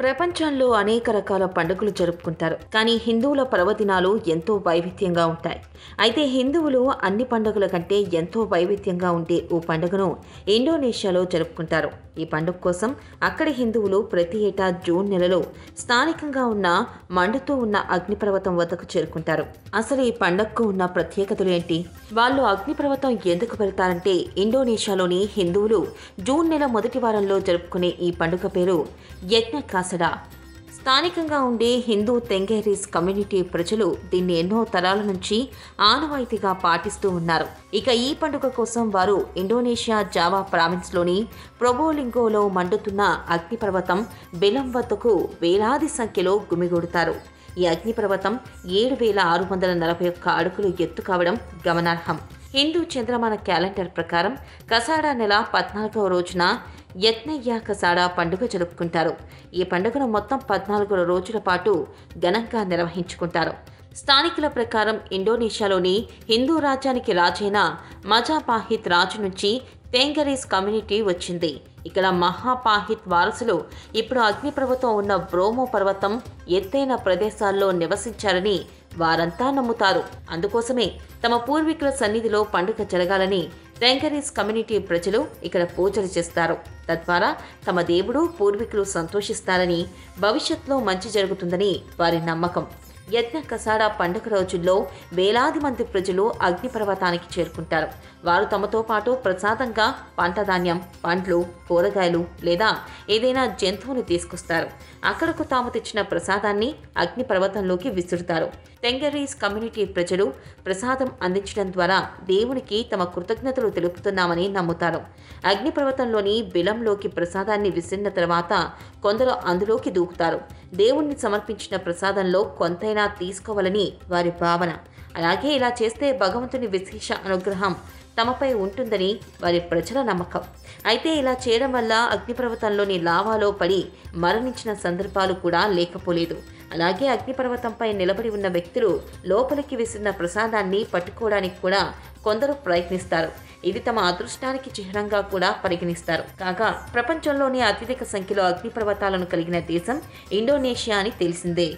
ప్రపంచంలో అనేక రకాల పండుగలు జరుపుకుంటారు. కానీ హిందువుల పర్వదినాలు ఎంతో వైవిధ్యంగా ఉంటాయి. అయితే హిందువులు అన్ని పండుగల కంటే ఎంతో వైవిధ్యంగా ఉండే ఓ పండుగను ఇండోనేషియాలో జరుపుకుంటారు. ఈ పండుగ కోసం అక్కడి హిందువులు ప్రతి ఏటా జూన్ నెలలో స్థానికంగా ఉన్న మండుతూ ఉన్న అగ్నిపర్వతం వద్దకు చేరుకుంటారు. అసలు ఈ పండుగకు ఉన్న ప్రత్యేకతలు ఏంటి? వాళ్ళు అగ్నిపర్వతం ఎందుకు పెడతారంటే ఇండోనేషియాలోని హిందువులు జూన్ నెల మొదటి వారంలో జరుపుకునే ఈ పండుగ పేరు యజ్ఞ కాసడా స్థానికంగా ఉండే హిందూ తెంగేరీస్ కమ్యూనిటీ ప్రజలు దీన్ని ఎన్నో తరాల నుంచి ఆనవాయితీగా పాటిస్తూ ఉన్నారు. ఇక ఈ పండుగ కోసం వారు ఇండోనేషియా జావా ప్రావిన్స్లోని ప్రొబోలింగోలో మండుతున్న అగ్నిపర్వతం బెలం వద్దకు వేలాది సంఖ్యలో గుమిగూడుతారు. ఈ అగ్నిపర్వతం ఏడు వేల ఆరు వందల నలభై ఒక్క అడుగులు ఎత్తు కావడం గమనార్హం. హిందూ చంద్రమాన క్యాలెండర్ ప్రకారం కసాడా నెల పద్నాలుగవ రోజున యజ్ఞయ్య కసాడా పండుగ జరుపుకుంటారు. ఈ పండుగను మొత్తం పద్నాలుగు రోజుల పాటు ఘనంగా నిర్వహించుకుంటారు. స్థానికుల ప్రకారం ఇండోనేషియాలోని హిందూ రాజ్యానికి రాజైన మజాపాహిత్ రాజు నుంచి తేంగరీస్ కమ్యూనిటీ వచ్చింది. ఇక్కడ మహాపాహిత్ వారసులు ఇప్పుడు అగ్నిపర్వతం ఉన్న బ్రోమో పర్వతం ఎత్తైన ప్రదేశాల్లో నివసించారని వారంతా నమ్ముతారు. అందుకోసమే తమ పూర్వీకుల సన్నిధిలో పండుగ జరగాలని తెంగరీస్ కమ్యూనిటీ ప్రజలు ఇక్కడ పూజలు చేస్తారు. తద్వారా తమ దేవుడు పూర్వీకులు సంతోషిస్తారని భవిష్యత్తులో మంచి జరుగుతుందని వారి నమ్మకం. యజ్ఞ కసాడా పండుగ రోజుల్లో వేలాది మంది ప్రజలు అగ్నిపర్వతానికి చేరుకుంటారు. వారు తమతో పాటు ప్రసాదంగా పంట ధాన్యం పండ్లు కూరగాయలు లేదా ఏదైనా జంతువును తీసుకొస్తారు. అక్కడకు తాము తెచ్చిన ప్రసాదాన్ని అగ్నిపర్వతంలోకి విసురుతారు. తెంగరీస్ కమ్యూనిటీ ప్రజలు ప్రసాదం అందించడం ద్వారా దేవునికి తమ కృతజ్ఞతలు తెలుపుతున్నామని నమ్ముతారు. అగ్నిపర్వతంలోని బిలంలోకి ప్రసాదాన్ని విసిరిన తర్వాత కొందరు అందులోకి దూకుతారు. దేవుణ్ణి సమర్పించిన ప్రసాదంలో కొంతైనా తీసుకోవాలని వారి భావన. అలాగే ఇలా చేస్తే భగవంతుని విశేష అనుగ్రహం తమపై ఉంటుందని వారి ప్రజల నమ్మకం. అయితే ఇలా చేయడం వల్ల అగ్నిపర్వతంలోని లావాలో పడి మరణించిన సందర్భాలు కూడా లేకపోలేదు. అలాగే అగ్నిపర్వతంపై నిలబడి ఉన్న వ్యక్తులు లోపలికి విసిరిన ప్రసాదాన్ని పట్టుకోవడానికి కూడా కొందరు ప్రయత్నిస్తారు. ఇది తమ అదృష్టానికి చిహ్నంగా కూడా పరిగణిస్తారు. కాగా ప్రపంచంలోనే అత్యధిక సంఖ్యలో అగ్నిపర్వతాలను కలిగిన దేశం ఇండోనేషియా అని తెలిసిందే.